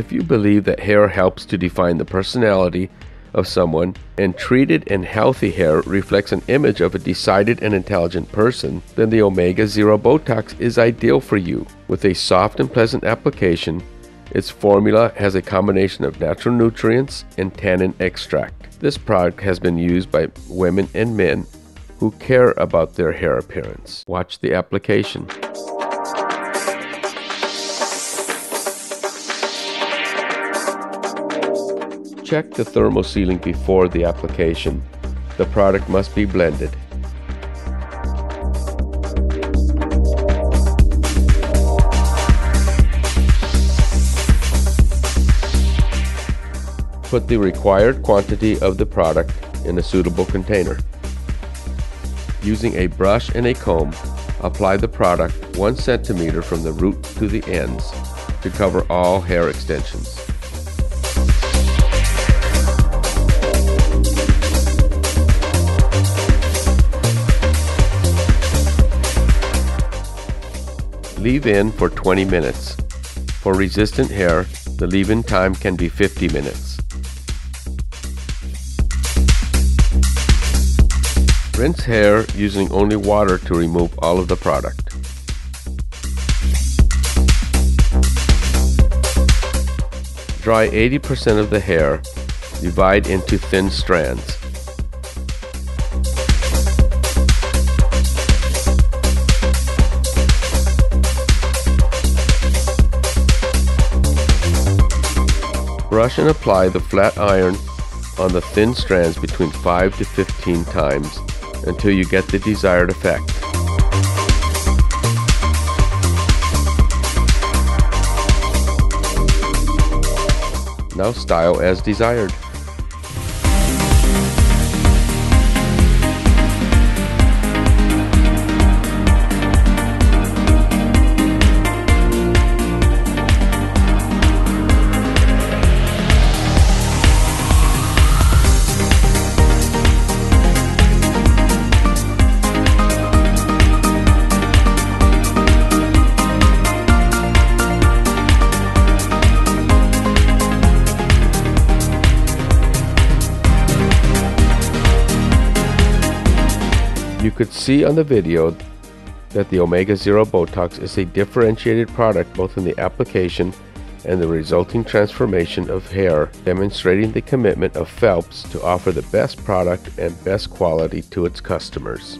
If you believe that hair helps to define the personality of someone and treated and healthy hair reflects an image of a decided and intelligent person, then the Omega Zero Botox is ideal for you. With a soft and pleasant application, its formula has a combination of natural nutrients and tannin extract. This product has been used by women and men who care about their hair appearance. Watch the application. Check the thermal sealing before the application. The product must be blended. Put the required quantity of the product in a suitable container. Using a brush and a comb, apply the product 1 centimeter from the root to the ends to cover all hair extensions. Leave in for 20 minutes. For resistant hair, the leave-in time can be 50 minutes. Rinse hair using only water to remove all of the product. Dry 80% of the hair, divide into thin strands. Brush and apply the flat iron on the thin strands between 5 to 15 times until you get the desired effect. Now style as desired. You could see on the video that the Omega Zero Botox is a differentiated product both in the application and the resulting transformation of hair, demonstrating the commitment of Felps to offer the best product and best quality to its customers.